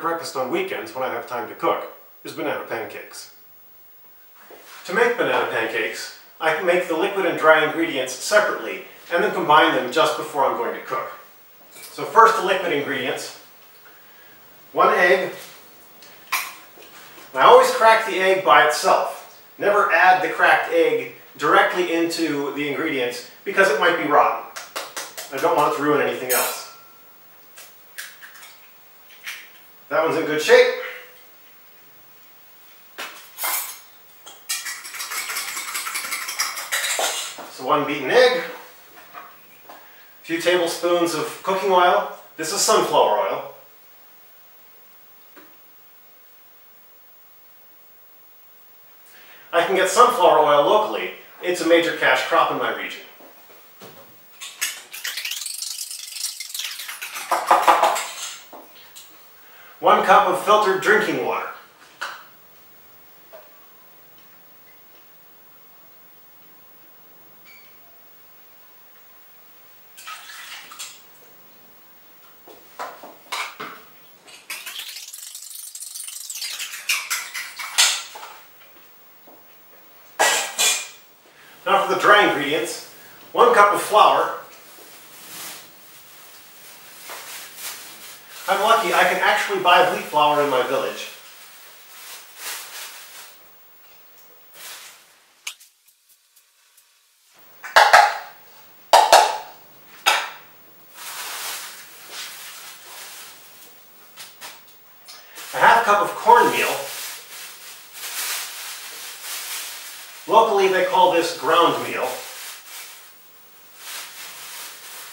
breakfast on weekends when I have time to cook is banana pancakes. To make banana pancakes, I can make the liquid and dry ingredients separately and then combine them just before I'm going to cook. So first the liquid ingredients. One egg. I always crack the egg by itself. Never add the cracked egg directly into the ingredients because it might be rotten. I don't want it to ruin anything else. That one's in good shape. So one beaten egg, a few tablespoons of cooking oil. This is sunflower oil. I can get sunflower oil locally. It's a major cash crop in my region. One cup of filtered drinking water. Now for the dry ingredients, one cup of flour, I'm lucky I can actually buy wheat flour in my village. A half cup of cornmeal. Locally they call this ground meal.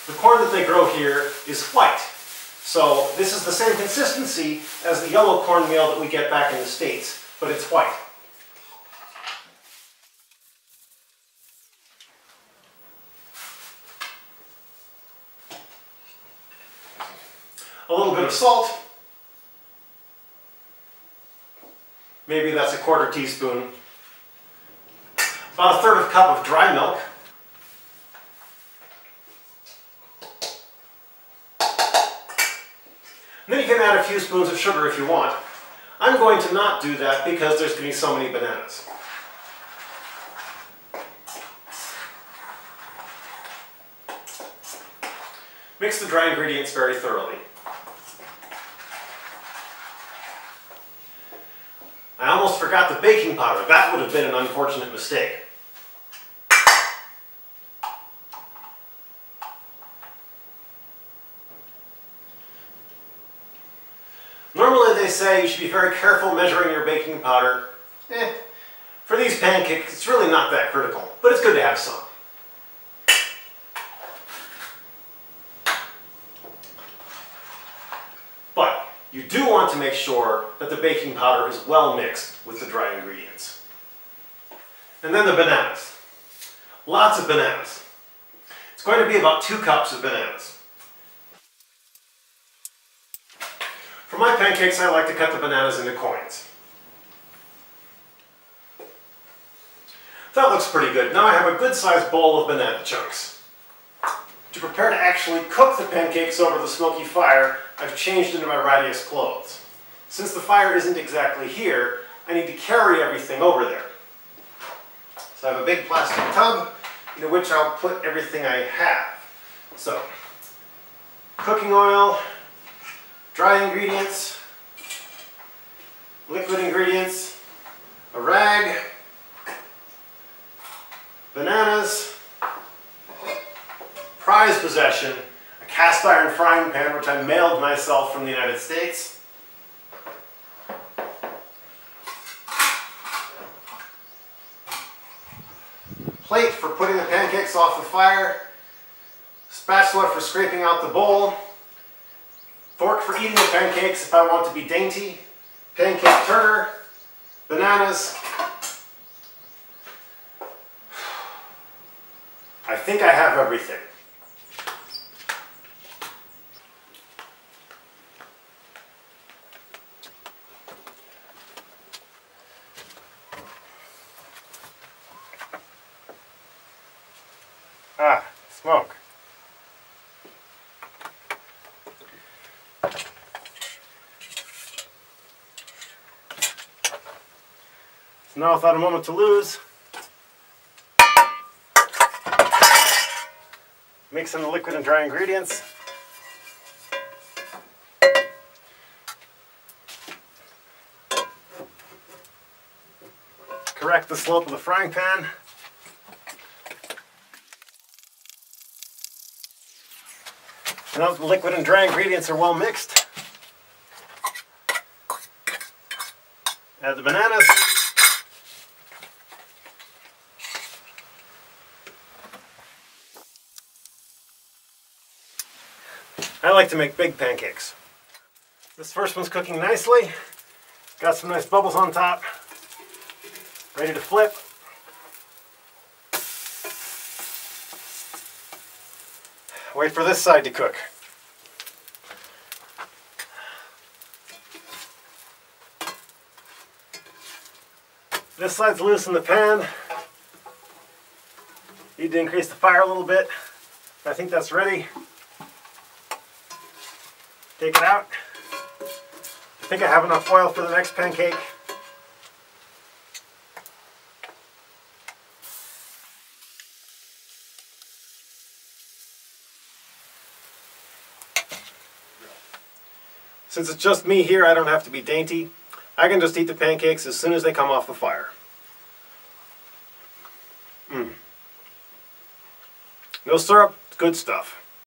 The corn that they grow here is white. So this is the same consistency as the yellow cornmeal that we get back in the States, but it's white. A little bit of salt. Maybe that's a quarter teaspoon. About a third of a cup of dry milk. And then you can add a few spoons of sugar if you want. I'm going to not do that because there's going to be so many bananas. Mix the dry ingredients very thoroughly. I almost forgot the baking powder. That would have been an unfortunate mistake. Normally they say you should be very careful measuring your baking powder. Eh, for these pancakes, it's really not that critical, but it's good to have some. But you do want to make sure that the baking powder is well mixed with the dry ingredients. And then the bananas. Lots of bananas. It's going to be about two cups of bananas. For my pancakes, I like to cut the bananas into coins. That looks pretty good. Now I have a good sized bowl of banana chunks. To prepare to actually cook the pancakes over the smoky fire, I've changed into my radius clothes. Since the fire isn't exactly here, I need to carry everything over there. So I have a big plastic tub into which I'll put everything I have. So, cooking oil, dry ingredients, liquid ingredients, a rag, bananas, prize possession, a cast iron frying pan which I mailed myself from the United States, plate for putting the pancakes off the fire, spatula for scraping out the bowl, Fork for eating the pancakes if I want to be dainty. Pancake turner. Bananas. I think I have everything. Ah, smoke. So now without a moment to lose, mix in the liquid and dry ingredients. Correct the slope of the frying pan. Now the liquid and dry ingredients are well mixed. Add the bananas. I like to make big pancakes. This first one's cooking nicely. Got some nice bubbles on top. Ready to flip. Wait for this side to cook. This side's loose in the pan. Need to increase the fire a little bit. I think that's ready. Take it out. I think I have enough oil for the next pancake. Since it's just me here, I don't have to be dainty. I can just eat the pancakes as soon as they come off the fire. Mm. No syrup, good stuff.